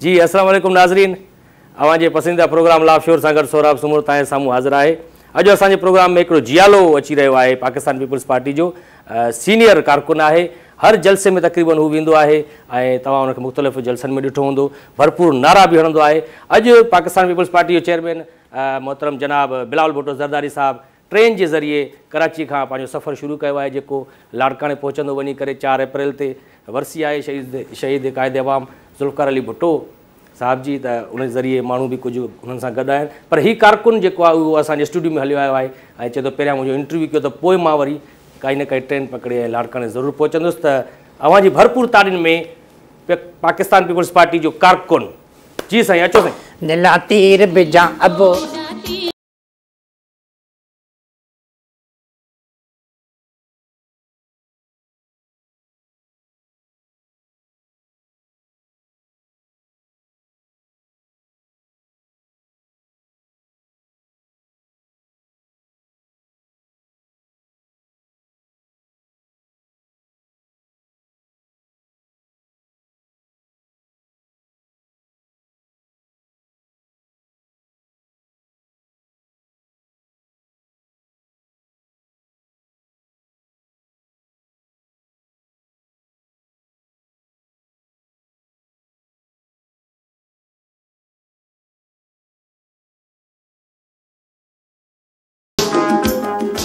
जी असल नाज़रीन अव्हांजे पसंदीदा प्रोग्राम लापशोर सांगर सौराब समूर तव्हांजे साम्हूं हाज़िर है अॼु अस प्रोग्राम में हिकिड़ो जियालो अची रो है पाकिस्तान पीपुल्स पार्टी जो आ, सीनियर कारकुन है हर जलसे में तक़रीबन वो वो आहे ऐं तव्हां हुनखे में डिठो हूंदो भरपूर नारा भी हणंद है अज पाकिस्तान पीपुल्स पार्टी के चेयरमैन मोहतरम जनाब बिलाल भुटो ज़रदारी साहब ट्रेन के ज़रिए कराची का सफर शुरू किया आहे जेको लाड़काणे पहुचंदो वञी करे अप्रैल से वरसी आए शहीद शहीद कायद अवाम ज़ुल्कार अली भुटो साहब जी त उन ज़रिए माण्हू बि कुझु हुननि सां गॾु आहिनि पर हीउ कारकुन जेको आहे उहो असांजे स्टूडियो में हली आयो आहे ऐं चए थो पहिरियां मुंहिंजो इंटरव्यू कयो त पोइ मां वरी काई न काई ट्रेन पकिड़े लाड़काणे ज़रूरु पहुचंदुसि भरपूर तारीन में पाकिस्तान पीपुल्स पार्टी जो कारकुन जी साईं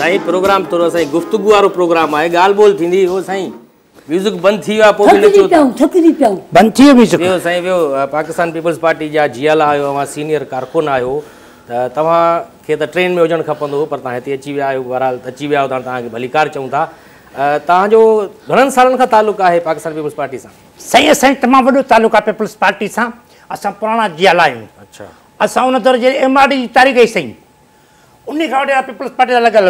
साईं प्रोग्राम थोरो असांजी गुफ़्तगु वारो प्रोग्राम आहे ॻाल्हि ॿोल थींदी उहो साईं थी थी विया पाकिस्तान पीपल्स पार्टी जा जियाला आहियो ऐं सीनियर कारकुन आहियो त तव्हांखे त ट्रेन में हुजणु खपंदो पर तव्हां हिते अची विया आहियो बहिरहाल अची विया आहियो तव्हांखे भली कार चऊं था तव्हांजो घणनि सालनि खां तालुक आहे पाकिस्तान पीपल्स पार्टी सां साईं तमामु वॾो तालुक आहे पीपल्स पार्टी सां असां पुराणा जियाला आहियूं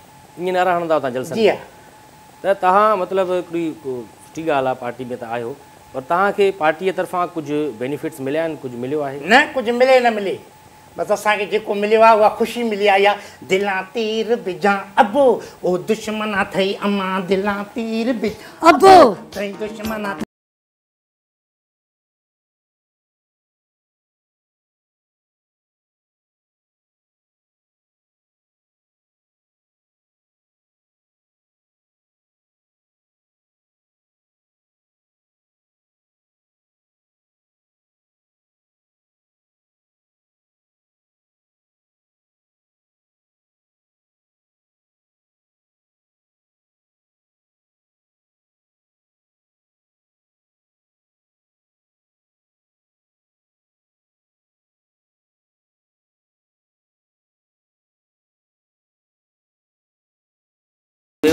ईअं न रहंदो तव्हां कीअं त तव्हां मतिलबु हिकिड़ी सुठी ॻाल्हि आहे पार्टी में त आहियो पर तव्हांखे पार्टीअ तरफ़ां कुझु बेनिफिट्स मिलिया आहिनि कुझु मिलियो आहे न कुझु मिले न मिले बसि असांखे जेको मिलियो आहे उहा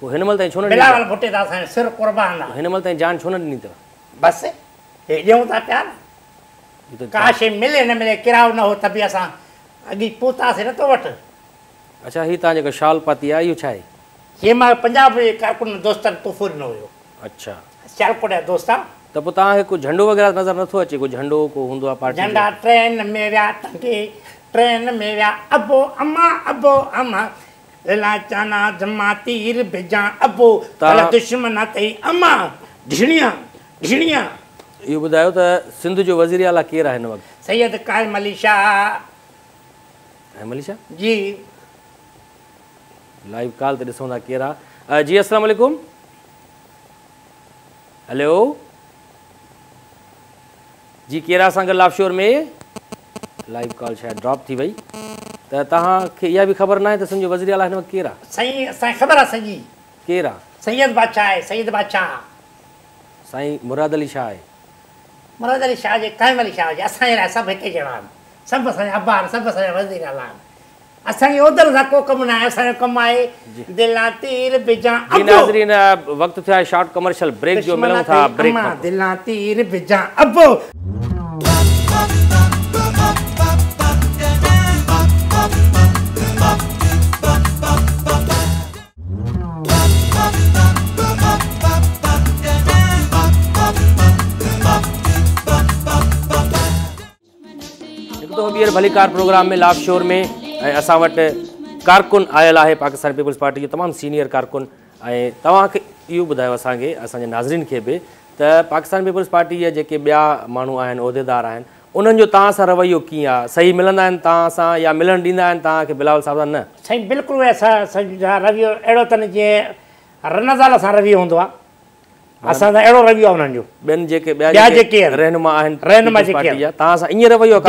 पो हिन मल ताईं छो न बिलावल फुटे था असां सिर क़ुर्बान आहे हिन मल ताईं जान छो न ॾिनी अथव बसि हे ॾियूं था पिया का शइ मिले न मिले किरायो न हो त बि असां अॻे पहुतासीं नथो वठि अच्छा हीअ तव्हां जेको शाल पाती आहे इहो छा आहे हे मां पंजाब जे कारकुन दोस्तनि तोहफ़ो ॾिनो हुयो अच्छा चारकुन जा दोस्त त पोइ तव्हांखे कुझु झंडो वग़ैरह नज़र नथो अचे कुझु झंडो को हूंदो आहे झंडा ट्रेन में विया ट्रेन में विया अबो अमा अबो अमा में ड्रॉप थी वई त इहा बि ख़बर न आहे त सम्झो वज़ीर आला हिन वक़्तु केरु आहे साईं असांखे ख़बर आहे सॼी केरु आहे सैद बादशाह आहे सैद बादशाह साईं मुराद अली शाह आहे मुराद अली शाह जे काइम अली शाह जे असांजे लाइ सभु हिकु जहिड़ा आहिनि सभु असांजा अबा आहिनि सभु असांजा वज़ीर आला आहिनि असांखे ओधर सां को कमु न आहे असांजो कमु आहे दिला तीर बिजा नाज़रीन वक़्तु थियो आहे शॉर्ट कमर्शियल ब्रेक जो मिलूं था ब्रेक दिला तीर बिजा अबो भली भलीकार प्रोग्राम में शोर में ऐं असां वटि कारकुन आयल आहे पाकिस्तान पीपल्स पार्टी जो तमामु सीनियर कारकुन ऐं तव्हांखे इहो ॿुधायो असांखे असांजे नाज़रीन खे बि त पाकिस्तान पीपल्स पार्टी जा जेके ॿिया माण्हू आहिनि उहिदेदार आहिनि उन्हनि जो तव्हां सां रवैयो कीअं आहे सही मिलंदा आहिनि तव्हां सां या मिलणु ॾींदा आहिनि तव्हांखे बिलाव न साईं बिल्कुलु हूंदो आहे असां सां अहिड़ो रवियो आहे उन्हनि जो ॿियनि जेके ॿिया जेके रहनुमा आहिनि रहनुमा जेके तव्हां सां ईअं रवियो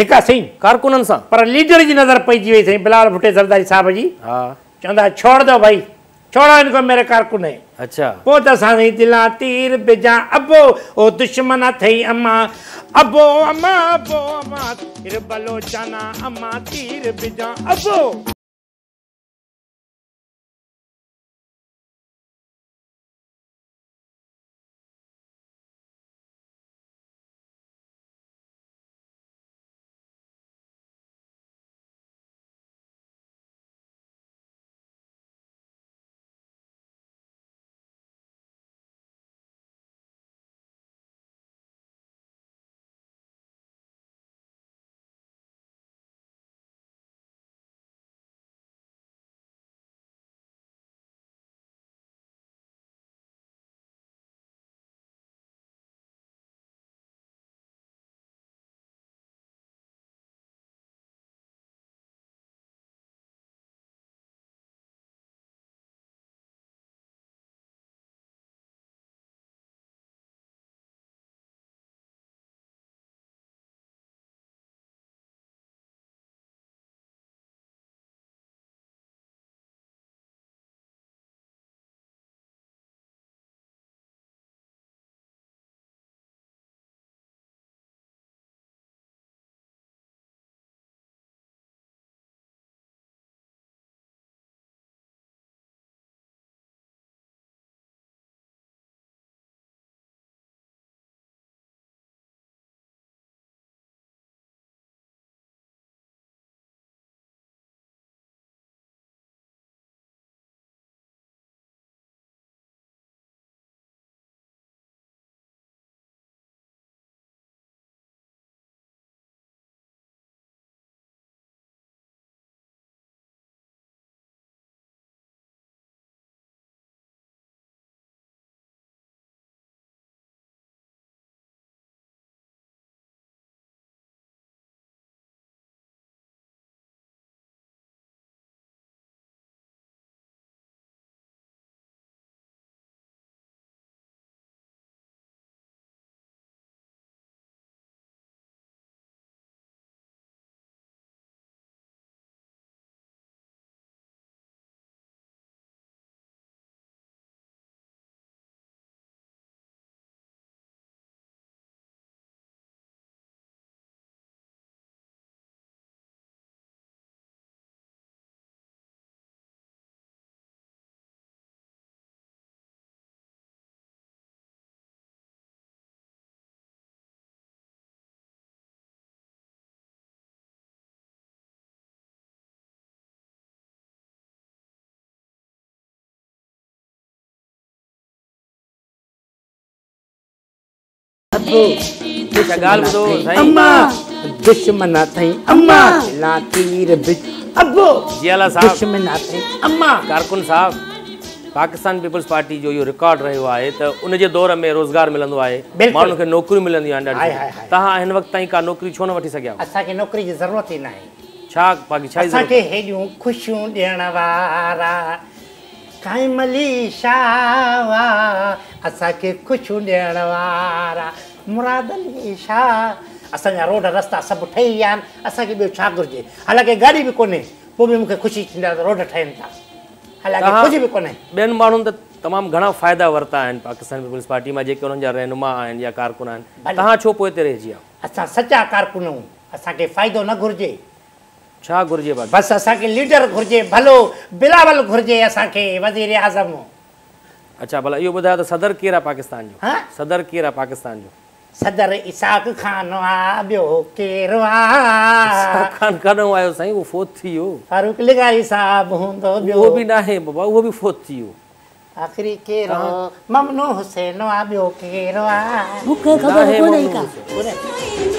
धिका साईं कारकुननि सां पर लीडर जी नज़र पइजी वई साईं बिलाल भुटे सरदारी साहिब जी हा चवंदा छोड़ दो भाई छोड़ा इनको मेरे कारकुन अच्छा पोइ त असां साईं दिला तीर बिजा अबो ओ दुश्मन अथई अमा अबो अमा अबो अमा तीर बलो चाना अमा तीर बिजा अबो पाकिस्तान रिकॉर्ड रहियो आहे त उनजे दौर में रोज़गार मिलंदो आहे माण्हुनि खे नौकरियूं मिलंदियूं आहिनि तव्हां हिन वक़्तु रस्ता सभु ठही विया आहिनि असांखे ॿियो छा घुरिजे हालांकि गाॾी बि कोन्हे पोइ बि मूंखे ख़ुशी थींदी आहे त रोड ठहनि था ॿियनि माण्हुनि त तमामु घणा फ़ाइदा वरिता आहिनि पाकिस्तान पीपल्स पार्टी मां जेके हुननि जा रहनुमा आहिनि या कारकुन आहिनि तव्हां छो पोइ हिते रहिजी विया असां सचा कारकुनूं असांखे फ़ाइदो न घुरिजे छा घुर्जे बस असा के लीडर घुर्जे भलो बिलावल घुर्जे के वज़ीर आज़म अच्छा भला यो ॿुधायो त सदर केरा पाकिस्तान जो हां सदर केरा पाकिस्तान जो सदर इसाक खान आहे ॿियो केरु इसाक खान कॾहिं आयो सही वो फोत थी वियो फारूक साहब साहिबु हूंदो वो भी ना है बाबा वो भी फोत थी आखरी आख़िरी केरु ममनू हुसैन आ ॿियो केरु आहे मूंखे ख़बर नहीं का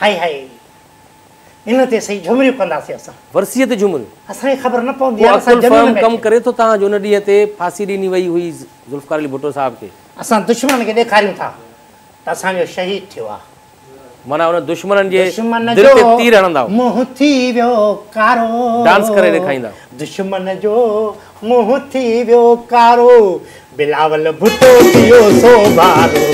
हाय हाय इन ते सही झुमरी पंदा से अस वर्सी ते झुमरी अस के खबर न पोंदी अस जनम कम करे तो ता जोन डी ते फांसी दीनी वई हुई जुल्फकार अली भुट्टो साहब के अस दुश्मन के देखारी था ता अस जो शहीद थवा मना उन दुश्मन जे दिल ते तीर हणदा मुंह थी वियो कारो डांस करे दिखाइंदा दुश्मन जो मुंह थी वियो कारो बिलावल भुट्टो दियो सो बारो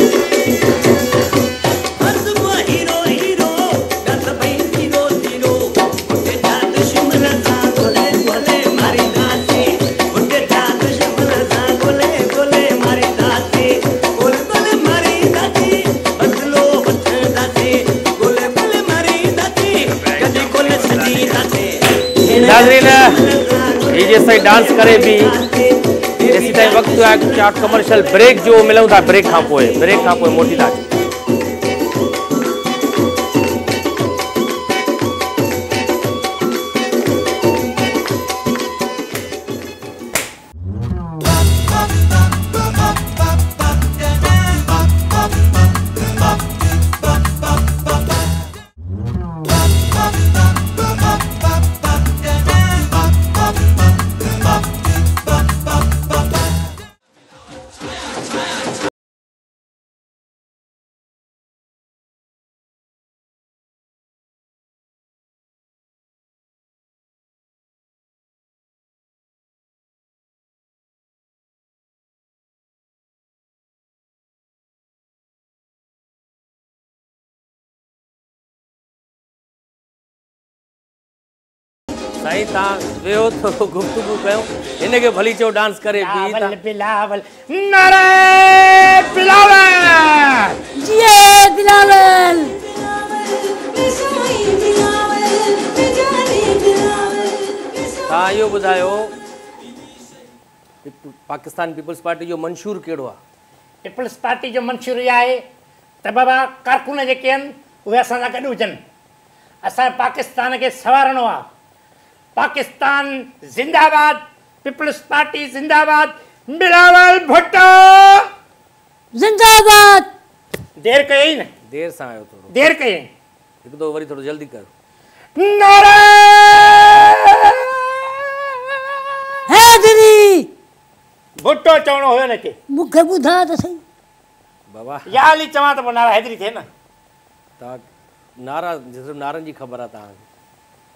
नाजरीन ही जेसि ताईं डांस करे बि तेसि ताईं वक़्तु आहे कमर्शियल ब्रेक जो मिलूँ था ब्रेक का ब्रेक का मोटी था साईं तव्हां वेहो थोरो कयो भली चओ डांस करे तव्हां इहो ॿुधायो पाकिस्तान पीपल्स पार्टी जो मंशूर कहिड़ो आहे पीपल्स पार्टी जो मंशूर इहा आहे त बाबा कारकुन जेके आहिनि उहे असां सां गॾु हुजनि असांजे पाकिस्तान खे सवारणो आहे पाकिस्तान नारनि जी ख़बर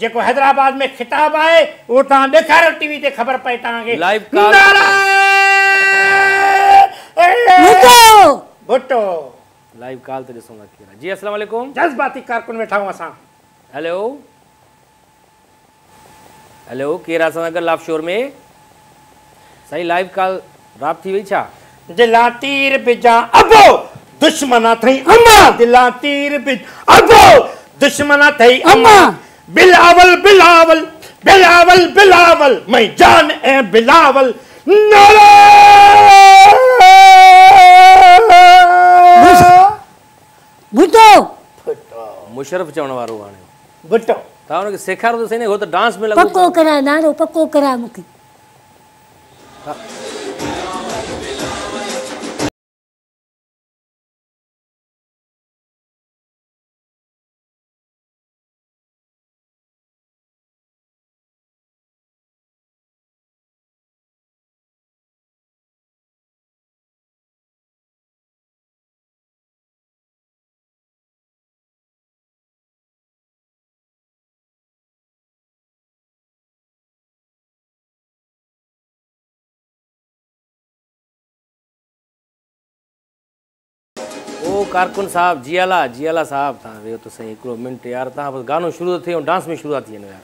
जेको हैदराबाद में ख़िताब आए वो तव्हां ॾेखारियो टीवी ते ख़बर पए तव्हांखे भुटो लाइव कॉल ते ॾिसूं था जी अस्सलाम वालेकुम जज़्बाती कारकुन वेठा आहियूं असां हेलो हेलो केरा आहे असां सां गॾु में सही लाइव कॉल रात थी वई छा जिला तीर बिजा अबो दुश्मना थई अम्मा जिला तीर बिज अबो दुश्मना अथई अम्मा। सेखारियो सही नारो पको कर او کارکون صاحب جی الا جی الا صاحب تا وي تو سئي 1 منٽ يار تا بس گانو شروع ٿي ۽ ڊانس ۾ شروع ٿي نه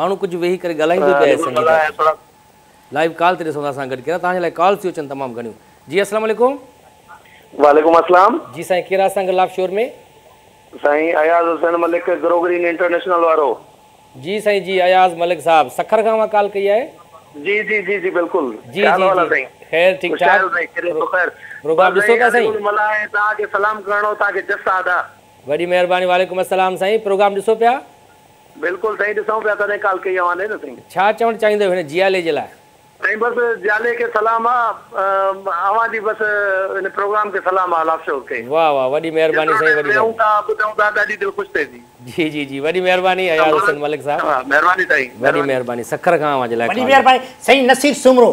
مانو ڪجهه وي ڪري گلايندي پئي سنگه لائیو کال ٿي ڏسندا سان گڏ ڪري تا جي لاءِ کال ٿي چن تمام گنيو جي اسلام عليڪم وعلیکم اسلام جي سئي کيرا سان لائیو شور ۾ سئي اياز حسين ملک گروگرين انٽرنيشنل وارو جي سئي جي اياز ملک صاحب سخر کان کال ڪي آهي جي جي جي بالکل کال والا خیر ٹھیک ٹھاک خیر خیر رگا دسو سائیں ملا ہے سلام کرنو تا کے جسا دا وڈی مہربانی وعلیکم السلام سائیں پروگرام دسو پیا بالکل سائیں دسو پیا کدے کال کے یوانے نہ سائیں چھا چون چاہیندے ہن جیا لے جلا سائیں بس جیا لے کے سلام آوا دی بس پروگرام کے سلام آ لاف شو کے واہ واہ وڈی مہربانی سائیں وڈی میں ہوں تا بتاؤں دا دادی دل خوش تے جی جی جی جی وڈی مہربانی ایا حسین ملک صاحب ہاں مہربانی تائی وڈی مہربانی سکھر کا اواز لائک وڈی مہربانی سائیں نصیر سمرو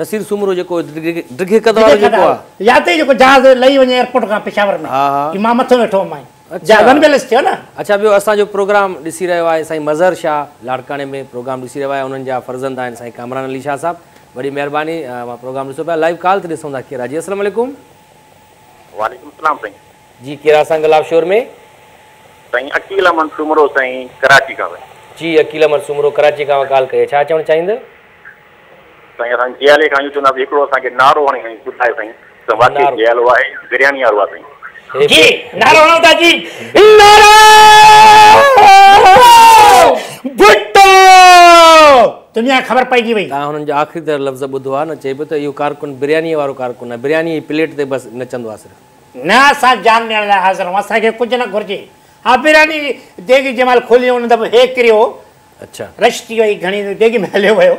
नसीर सुमरो जेको ड्रिगे कदवार जेको आ याते जेको जहाज लई वने एयरपोर्ट का पेशावर में हां हां कि मां मथे बैठो मैं अच्छा जागन बेलस थियो ना अच्छा बियो असा जो प्रोग्राम दिसी रहयो आ साईं मजर शाह लाडकाने में प्रोग्राम दिसी रहयो आ उनन जा फर्जंद आ साईं कामरान अली शाह साहब बड़ी मेहरबानी मां प्रोग्राम दिसो पया लाइव कॉल ते दिसों दा केरा अस्सलाम वालेकुम वालेकुम सलाम साईं जी केरा सा गुलाब शोर में साईं अकीला मन सुमरो साईं कराची का जी अकीला मन सुमरो कराची का कॉल करे छा चाहिंदे साईं असां जियाले खां आहियूं चवंदासीं हिकिड़ो असांखे नारो हणी हणी ॿुधायो साईं त वाकई जियालो आहे बिरयानी वारो आहे साईं जी नारो हणो था जी नारो भुट्टो दुनिया ख़बर पइजी वई तव्हां हुननि जो आख़िरी तरह लफ़्ज़ ॿुधो आहे न चइबो त इहो कारकुन बिरयानी वारो कारकुन आहे बिरयानी जी प्लेट ते बसि नचंदो आहे सिर्फ़ु न असां जान ॾियण लाइ हाज़िर आहियूं असांखे कुझु न घुरिजे हा बिरयानी देगी जंहिं महिल खोली हुन दफ़ो हे किरियो अच्छा रश थी वई घणी देगी में हलियो वियो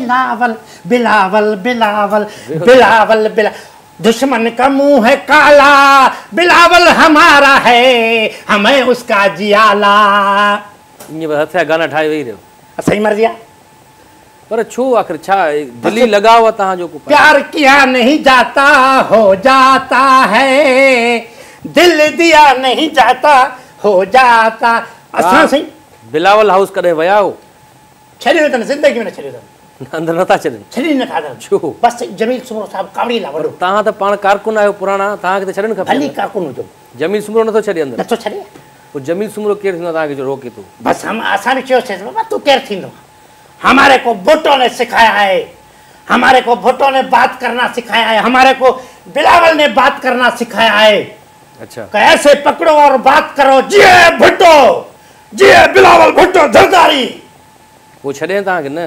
बिलावल बिलावल बिलावल बिलावल बिला दुश्मन का मुंह है काला बिलावल हमारा है हमें उसका जियाला ये बस हथे गाना ठाहे वही रहो सही मर गया पर छो आखिर छा दिली लगा हुआ था जो को प्यार किया नहीं जाता हो जाता है दिल दिया नहीं जाता हो जाता असा अच्छा, हाँ। सही बिलावल हाउस करे वया हो तो छॾियो अथनि ज़िंदगी में न छॾियो अंदर नथा छॾनि छॾे नथा छो बसि जमील सुमरो साहिबु कावड़ी ला वॾो तव्हां त तो पाण कारकुन आहियो पुराणा तव्हांखे त तो छॾनि खपे भली कारकुन हुजो जमील सुमरो नथो छॾे अंदरि नथो छॾे पोइ जमील सुमरो केरु थींदो तव्हांखे जो रोके थो बसि हम असां बि चयोसीं बाबा तूं केरु थींदो हमारे को भुटो ने सिखाया है हमारे को भुटो ने बात करना सिखाया है हमारे को बिलावल ने बात करना सिखाया है अच्छा ऐसे पकड़ो और बात करो जिए भुटो जिए बिलावल भुटो जरदारी वो छॾे तव्हांखे न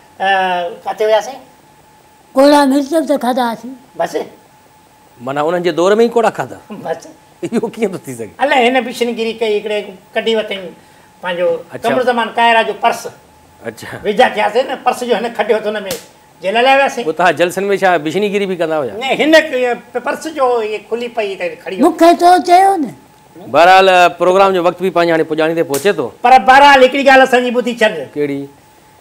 किथे वियासीं कोड़ा मिर्च त खाधासीं बसि माना उन्हनि जे दौर में ई कोड़ा खाधा बसि इहो कीअं थो थी सघे अलाए हिन बिशनगिरी कई हिकिड़े कढी वरितई पंहिंजो कमर ज़मान काइरा जो पर्स अच्छा विझा थियासीं न पर्स जो हिन खटियो त हुन में जेल लाइ बहरहाल प्रोग्राम जो वक़्तु बि पंहिंजे हाणे पुॼाणी बहरहाल हिकिड़ी